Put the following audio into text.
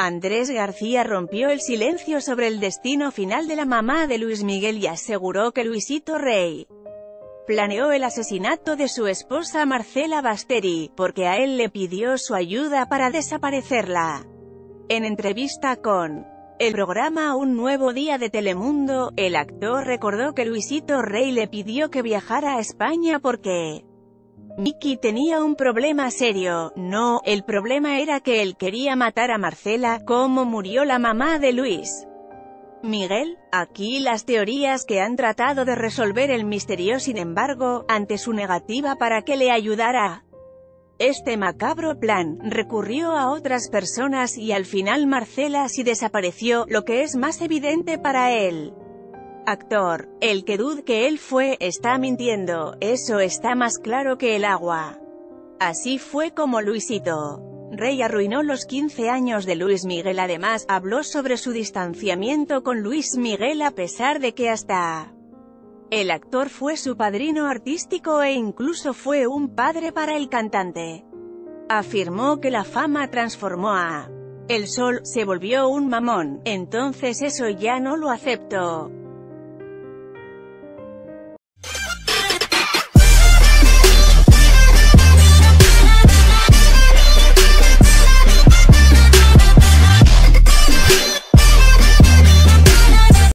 Andrés García rompió el silencio sobre el destino final de la mamá de Luis Miguel y aseguró que Luisito Rey planeó el asesinato de su esposa Marcela Basteri, porque a él le pidió su ayuda para desaparecerla. En entrevista con el programa Un Nuevo Día de Telemundo, el actor recordó que Luisito Rey le pidió que viajara a España porque Mickey tenía un problema serio, no, el problema era que él quería matar a Marcela, como murió la mamá de Luis. Miguel, aquí las teorías que han tratado de resolver el misterio sin embargo, ante su negativa para que le ayudara. Este macabro plan, recurrió a otras personas y al final Marcela sí desapareció, lo que es más evidente para él actor, el que dude que él fue, está mintiendo, eso está más claro que el agua. Así fue como Luisito Rey arruinó los 15 años de Luis Miguel además, habló sobre su distanciamiento con Luis Miguel a pesar de que hasta el actor fue su padrino artístico e incluso fue un padre para el cantante. Afirmó que la fama transformó a El Sol, se volvió un mamón, entonces eso ya no lo acepto.